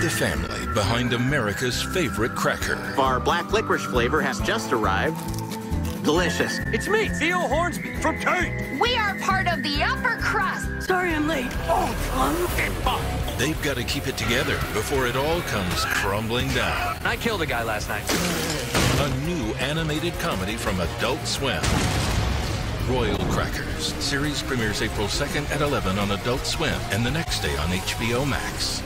The family behind America's favorite cracker. Our black licorice flavor has just arrived. Delicious. It's me, Theo Hornsby from Kate. We are part of the upper crust. Sorry I'm late. Oh, fun. They've got to keep it together before it all comes crumbling down. I killed a guy last night. A new animated comedy from Adult Swim. Royal Crackers. Series premieres April 2nd at 11 on Adult Swim and the next day on HBO Max.